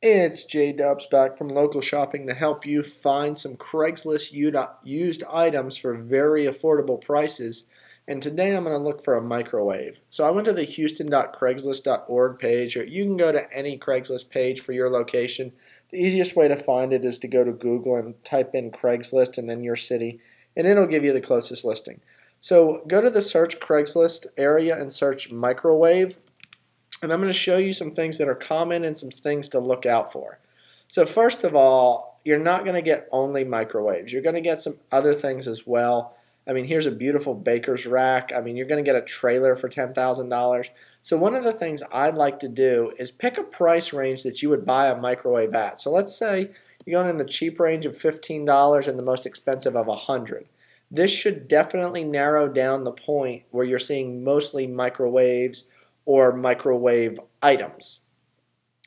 It's J Dubs back from local shopping to help you find some Craigslist used items for very affordable prices. And today I'm going to look for a microwave. So I went to the houston.craigslist.org page, or you can go to any Craigslist page for your location. The easiest way to find it is to go to Google and type in Craigslist and then your city, and it'll give you the closest listing. So go to the search Craigslist area and search microwave and I'm going to show you some things that are common and some things to look out for. So first of all, you're not going to get only microwaves. You're going to get some other things as well. I mean, here's a beautiful baker's rack. I mean, you're going to get a trailer for $10,000. So one of the things I'd like to do is pick a price range that you would buy a microwave at. So let's say you're going in the cheap range of $15 and the most expensive of 100 This should definitely narrow down the point where you're seeing mostly microwaves or microwave items.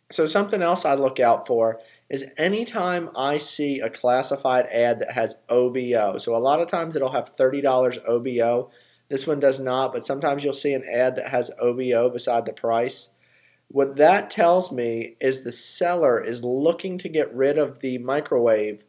So something else I look out for is anytime I see a classified ad that has OBO. So a lot of times it'll have $30 OBO. This one does not, but sometimes you'll see an ad that has OBO beside the price. What that tells me is the seller is looking to get rid of the microwave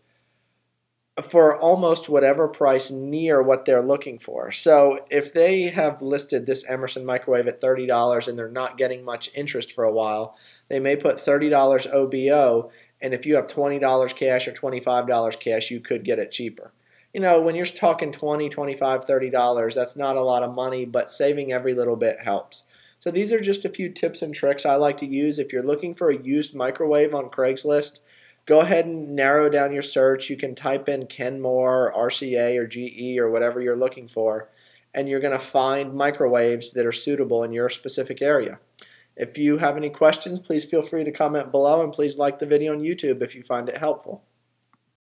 for almost whatever price near what they're looking for. So if they have listed this Emerson microwave at $30 and they're not getting much interest for a while, they may put $30 OBO and if you have $20 cash or $25 cash, you could get it cheaper. You know, when you're talking $20, $25, $30, that's not a lot of money, but saving every little bit helps. So these are just a few tips and tricks I like to use if you're looking for a used microwave on Craigslist go ahead and narrow down your search. You can type in Kenmore, RCA, or GE, or whatever you're looking for, and you're going to find microwaves that are suitable in your specific area. If you have any questions, please feel free to comment below, and please like the video on YouTube if you find it helpful.